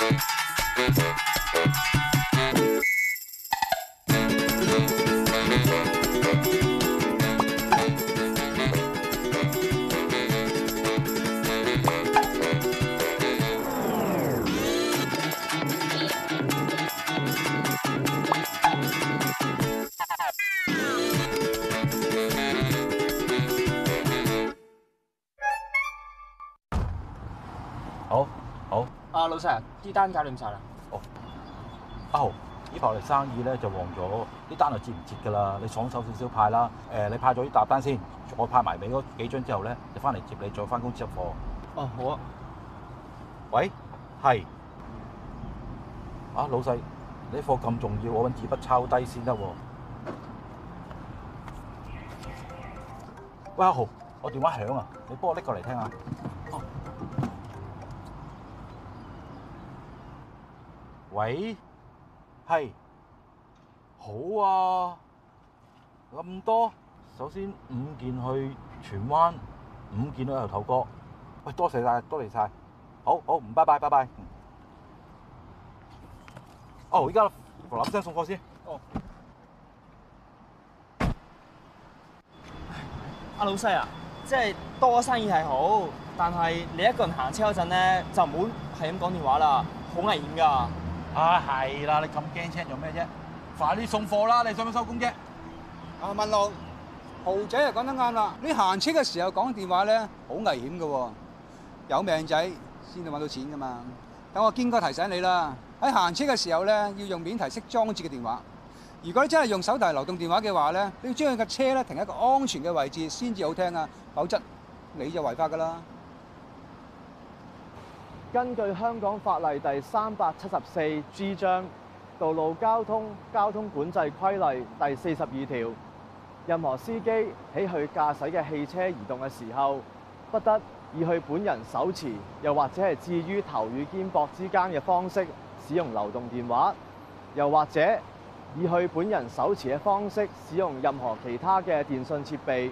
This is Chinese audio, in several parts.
好，啊，老細，啲單搞掂晒啦。哦阿豪，呢排我哋生意咧就旺咗，啲單就接唔接㗎啦？你爽手少少派啦。誒、你派咗啲搭單先，我派埋尾嗰幾張之後咧，就翻嚟接你，再翻工接貨。哦，好啊。喂，係。啊，老細，你貨咁重要，我揾紙筆抄低先得喎。喂，阿豪，我電話響啊，你幫我拎過嚟聽下。哦。喂，係。好啊。咁多？首先五件去荃灣，五件去牛头角。喂，多謝晒，多謝晒。好好，唔拜拜，拜拜。哦，而家嗱嗱聲送貨先。哦。阿老細啊，即係多生意係好，但係你一個人行車嗰陣咧，就唔好係咁講電話啦，好危險㗎。啊，係啦，你咁驚青做咩啫？快啲送貨啦！你想唔想收工啫？啊，文龍，豪仔又講得啱啦！你行車嘅時候講電話咧，好危險嘅喎，有命仔先至揾到錢噶嘛。等我堅哥提醒你啦，喺行車嘅時候咧，要用免提式裝置嘅電話。如果你真係用手提流動電話嘅話咧，你要將佢架車咧停喺一個安全嘅位置先至好聽啊，否則你就違法噶啦。根據香港法例第三百七十四 G 章《道路交通交通管制規例》第四十二條，任何司機喺佢駕駛嘅汽車移動嘅時候，不得以佢本人手持，又或者係置於頭與肩膊之間嘅方式使用流動電話，又或者以佢本人手持嘅方式使用任何其他嘅電信設備，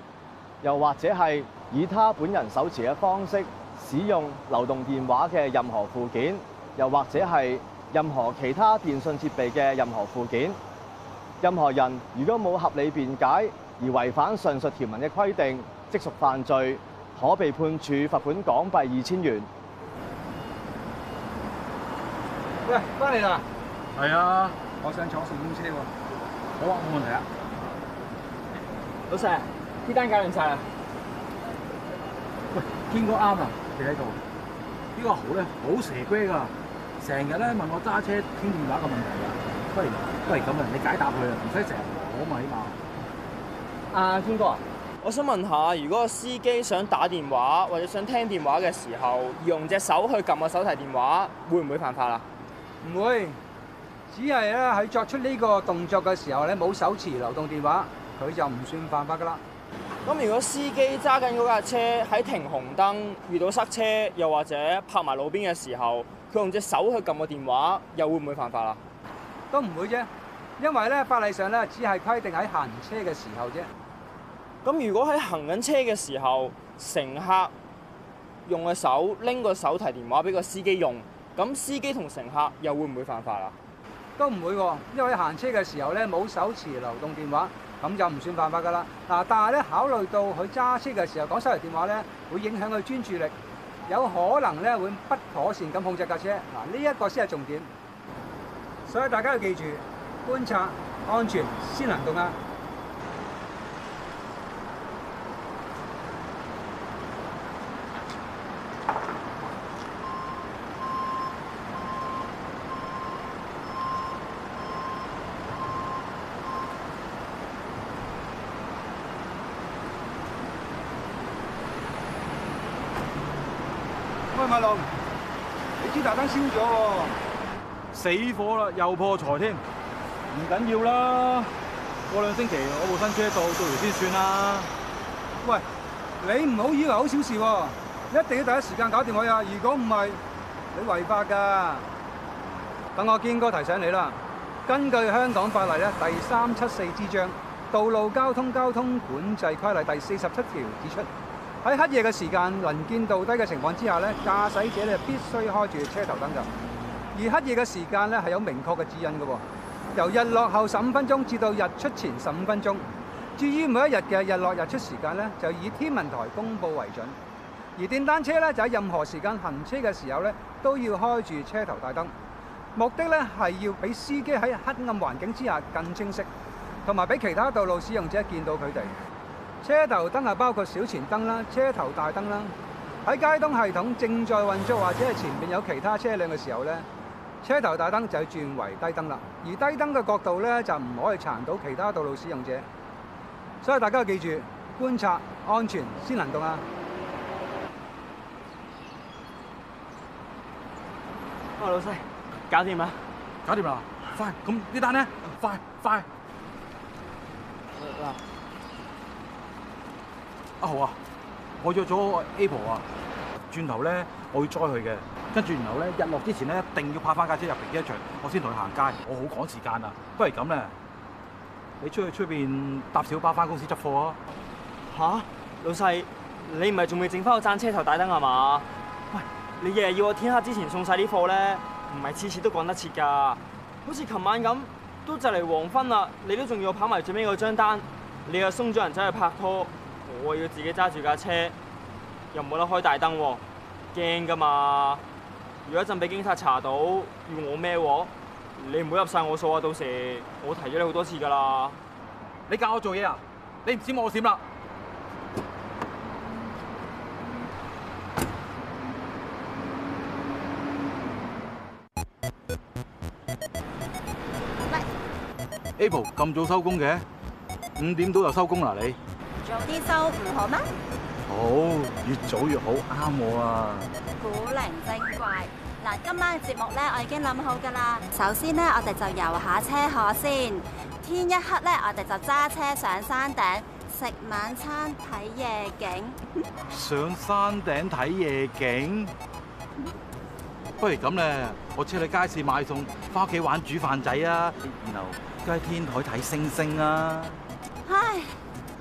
又或者係以他本人手持嘅方式使用流動電話嘅任何附件，又或者係任何其他電信設備嘅任何附件。任何人如果冇合理辯解而違反上述條文嘅規定，即屬犯罪，可被判處罰款港幣二千元。喂，翻嚟啦！係啊，我想坐順風車喎。好啊，冇問題啊。老細，呢單搞掂晒啦。喂，堅哥啱啊，企喺度。呢個好咧好蛇龜㗎，成日咧問我揸車傾電話嘅問題啊。不如不如咁啊，你解答佢啊，唔使成日我嘛起碼。阿天哥啊，我想問下，如果個司機想打電話或者想聽電話嘅時候，用隻手去撳個手提電話，會唔會犯法啊？唔會，只係咧喺作出呢個動作嘅時候咧，冇手持流動電話，佢就唔算犯法噶啦。咁如果司機揸緊嗰架車喺停紅燈遇到塞車，又或者泊埋路邊嘅時候，佢用隻手去撳個電話，又會唔會犯法啊？都唔會啫，因為咧法例上咧只係規定喺行車嘅時候啫。咁如果喺行緊車嘅時候，乘客用個手拎個手提電話俾個司機用，咁司機同乘客又會唔會犯法啊？都唔會喎，因為行車嘅時候咧冇手持流動電話，咁就唔算犯法噶啦。嗱，但係咧考慮到佢揸車嘅時候講手提電話咧，會影響佢專注力，有可能咧會不妥善咁控制架車。嗱，呢一個先係重點，所以大家要記住，觀察安全先能動啊！喂，馬龍，你支大燈燒咗喎！死火啦，又破財添。唔緊要啦，過兩星期我部新車到，到時先算啦。喂，你唔好以為好小事喎，一定要第一時間搞掂佢啊！如果唔係，你違法㗎。等我堅哥提醒你啦，根據香港法例咧第三七四之章《道路交通交通管制規例》第四十七條指出，喺黑夜嘅時間，能見度低嘅情況之下咧，駕駛者咧必須開住車頭燈㗎。而黑夜嘅時間咧係有明確嘅指引嘅喎，由日落後十五分鐘至到日出前十五分鐘。至於每一日嘅日落日出時間咧，就以天文台公佈為準。而電單車咧就喺任何時間行車嘅時候咧，都要開住車頭大燈。目的咧係要俾司機喺黑暗環境之下更清晰，同埋俾其他道路使用者見到佢哋。車頭燈係包括小前燈啦、車頭大燈啦。喺街燈系統正在運作或者係前面有其他車輛嘅時候咧，車頭大燈就要轉為低燈啦。而低燈嘅角度咧就唔可以殘到其他道路使用者。所以大家要記住，觀察安全先行動啊！喂，老細，搞掂啦！搞掂啦！快，咁呢單咧，快快！阿豪啊，我約咗 Apple 啊，轉頭咧我要載佢嘅，跟住然後咧日落之前咧一定要拍翻架車入停車場，我先同佢行街，我好趕時間啊！不如咁咧，你出去出边搭小巴翻公司執貨啊！吓？老细，你唔係仲未整翻個盞車頭大燈係嘛？喂，你日日要我天黑之前送晒啲貨咧，唔係次次都趕得切㗎。好似琴晚咁，都就嚟黃昏啦，你都仲要我跑埋最尾嗰張單，你又鬆咗人走去拍拖，我要自己揸住架車，又冇得開大燈喎，驚㗎嘛！如果一陣俾警察查到，要我咩喎，你唔好入晒我數啊！到時我提咗你好多次噶啦。你教我做嘢啊？你唔閃我閃啦！Apple 咁早收工嘅，五點到就收工啦你？早啲收唔好咩？好，越早越好，啱我啊！古靈精怪。嗱，今晚嘅節目咧，我已經諗好㗎啦。首先咧，我哋就遊下車河先。天一黑咧，我哋就揸車上山頂食晚餐睇夜景。上山頂睇夜景，不如咁咧，我車你街市買餸，翻屋企玩煮飯仔啊，然後梗係天台睇星星啊！唉，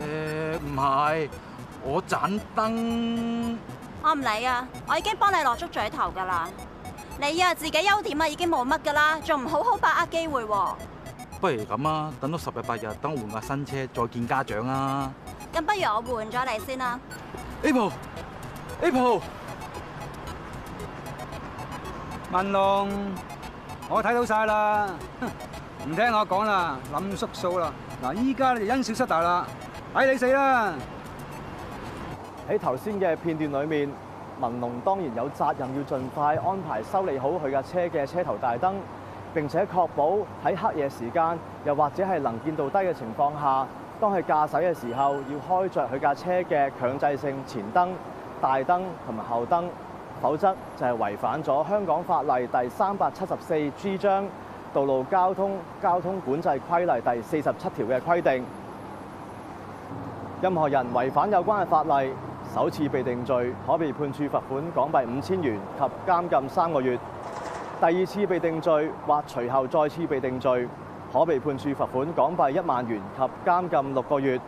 誒唔係，我盞燈我唔理啊，我已經幫你落足嘴頭噶啦。你啊自己優點啊已經冇乜噶啦，仲唔好好把握機會喎？不如咁啊，等到十日八日，等我換架新車再見家長啊咁不如我換咗你先啦。！Apple，Apple，文龍，我睇到晒啦，唔聽我講啦，諗縮數啦。嗱，依家你就因小失大啦，抵你死啦！喺頭先嘅片段裏面，文龍當然有責任要盡快安排修理好佢架車嘅車頭大燈，並且確保喺黑夜時間，又或者係能見度低嘅情況下，當佢駕駛嘅時候，要開着佢架車嘅強制性前燈、大燈同埋後燈，否則就係違反咗香港法例第三百七十四 G 章《道路交通交通管制規例》第四十七條嘅規定。任何人違反有關嘅法例，首次被定罪，可被判處罰款港幣五千元及監禁三個月；第二次被定罪或隨後再次被定罪，可被判處罰款港幣一萬元及監禁六個月。